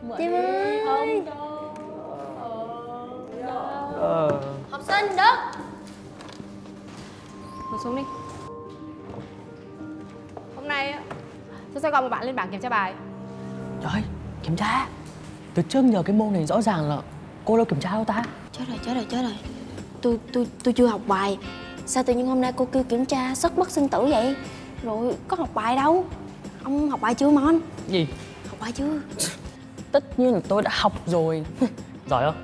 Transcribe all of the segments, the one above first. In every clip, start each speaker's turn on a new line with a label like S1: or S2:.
S1: Chim ơi.
S2: không
S3: ờ.
S1: Học sinh đứng.
S2: Ngồi xuống đi. Hôm nay á, tôi sẽ gọi một bạn lên bảng kiểm tra bài.
S3: Trời kiểm tra. Từ trước giờ cái môn này rõ ràng là cô đâu kiểm tra đâu ta?
S1: Chết rồi chết rồi chết rồi. Tôi tôi tôi chưa học bài. Sao tự nhiên hôm nay cô kêu kiểm tra sất mất sinh tử vậy? Rồi có học bài đâu. Ông học bài chưa Mon?
S3: Gì?
S1: Học bài chưa
S3: tất nhiên là tôi đã học rồi. Giỏi không?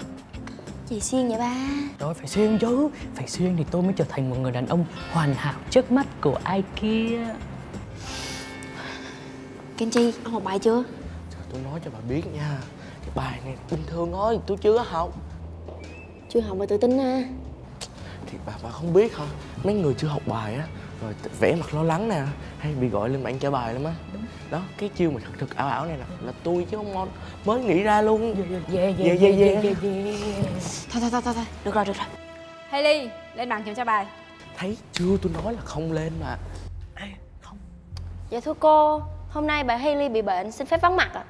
S1: Gì xiên vậy ba.
S3: Rồi phải siêng chứ. Phải siêng thì tôi mới trở thành một người đàn ông hoàn hảo trước mắt của ai kia.
S1: Kenji ông học bài chưa?
S4: Trời, tôi nói cho bà biết nha. Cái bài này bình thường thôi tôi chưa học.
S1: Chưa học mà tự tin ha.
S4: Thì bà bà không biết hả? Mấy người chưa học bài á rồi vẽ mặt lo lắng nè. Hay bị gọi lên mạng trả bài lắm á. Đó cái chiêu mà thật thực ảo ảo này nè là tôi chứ không ngon. Mới nghĩ ra luôn.
S3: Yeah
S4: yeah, yeah, yeah.
S1: Thôi thôi thôi thôi, thôi. được rồi được rồi.
S2: Hailey lên bảng kiểm tra bài.
S4: Thấy chưa tôi nói là không lên mà. Ê, không.
S1: Dạ thưa cô Hôm nay bà Hailey bị bệnh xin phép vắng mặt ạ.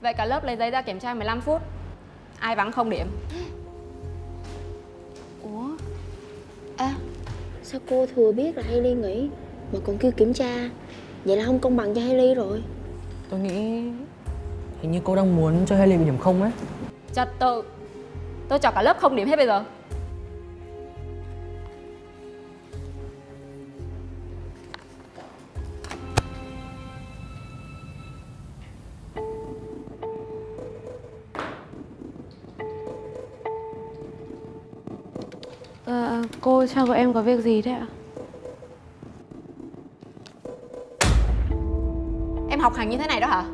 S2: Vậy cả lớp lấy giấy ra kiểm tra 15 phút. Ai vắng không điểm
S1: Sao cô thừa biết là Hailey nghỉ Mà còn kêu kiểm tra? Vậy là không công bằng cho Hailey rồi.
S3: Tôi nghĩ hình như cô đang muốn cho Haley bị điểm không ấy.
S2: Trật tự. Tôi cho cả lớp không điểm hết bây giờ
S5: Ờ, cô chào gọi em có việc gì đấy ạ?
S2: em học hành như thế này đó hả?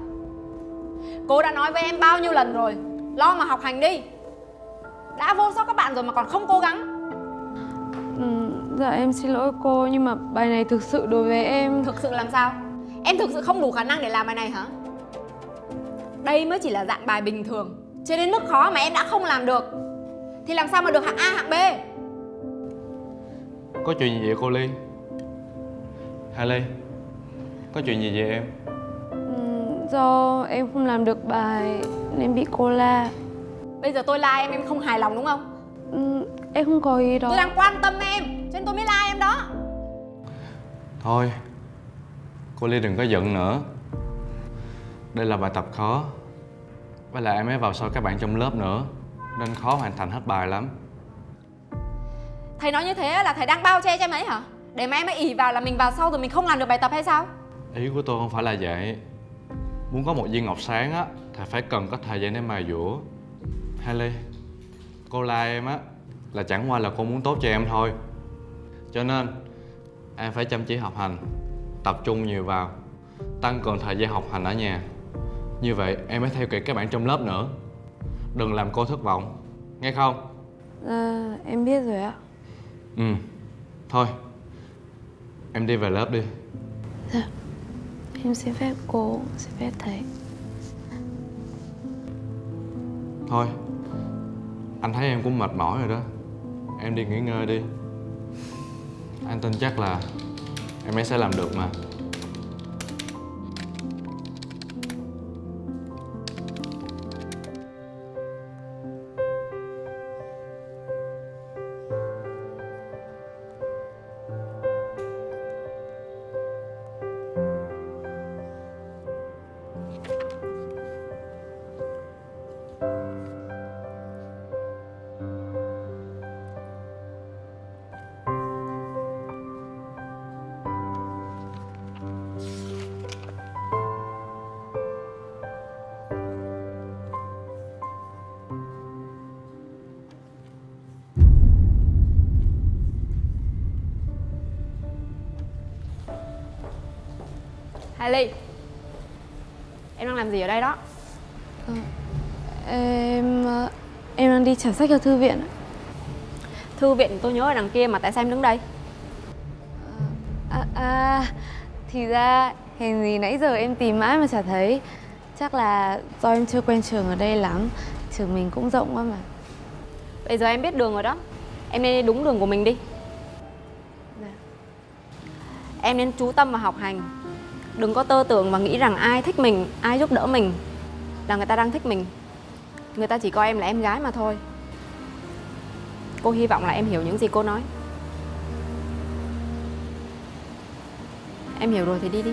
S2: Cô đã nói với em bao nhiêu lần rồi? Lo mà học hành đi. Đã vô số các bạn rồi mà còn không cố gắng.
S5: Ừ, dạ em xin lỗi cô nhưng mà bài này thực sự đối với em
S2: thực sự làm sao? Em thực sự không đủ khả năng để làm bài này hả? Đây mới chỉ là dạng bài bình thường. Chưa đến mức khó mà em đã không làm được. Thì làm sao mà được hạng a hạng b
S6: Có chuyện gì vậy cô Ly? Hà Ly Có chuyện gì vậy em?
S5: ừ, do em không làm được bài nên bị cô la.
S2: bây giờ tôi la em em không hài lòng đúng không
S5: Ừ, em không có ý đó.
S2: tôi đang quan tâm em cho nên tôi mới la em đó
S6: Thôi Cô Ly đừng có giận nữa Đây là bài tập khó Với lại em mới vào sau các bạn trong lớp nữa Nên khó hoàn thành hết bài lắm
S2: thầy nói như thế là thầy đang bao che cho em ấy hả? Để mà em ấy ỉ vào là mình vào sau rồi mình không làm được bài tập hay sao?
S6: Ý của tôi không phải là vậy. Muốn có một viên ngọc sáng á Thì phải cần có thời gian để mài dũa Hà Ly Cô la em á Là chẳng qua là cô muốn tốt cho em thôi. Cho nên Em phải chăm chỉ học hành Tập trung nhiều vào Tăng cường thời gian học hành ở nhà. Như vậy em mới theo kịp các bạn trong lớp nữa. Đừng làm cô thất vọng Nghe không?
S5: Dạ, em biết rồi ạ.
S6: Ừ. Thôi Em đi về lớp đi.
S5: Dạ. Em xin phép cô, xin phép thầy.
S6: Thôi Anh thấy em cũng mệt mỏi rồi đó. Em đi nghỉ ngơi đi. Anh tin chắc là Em ấy sẽ làm được mà
S2: Hailey em đang làm gì ở đây đó
S5: Em ờ, em đang đi trả sách ở thư viện ạ.
S2: thư viện tôi nhớ ở đằng kia mà tại sao em đứng đây
S5: À, à, thì ra hình gì nãy giờ em tìm mãi mà chả thấy. Chắc là do em chưa quen trường ở đây lắm. Trường mình cũng rộng quá mà.
S2: bây giờ em biết đường rồi đó em nên đi đúng đường của mình đi
S5: Dạ.
S2: em nên chú tâm vào học hành Đừng có tơ tưởng và nghĩ rằng ai thích mình, ai giúp đỡ mình Là người ta đang thích mình. Người ta chỉ coi em là em gái mà thôi. Cô hy vọng là em hiểu những gì cô nói. Em hiểu rồi thì đi đi.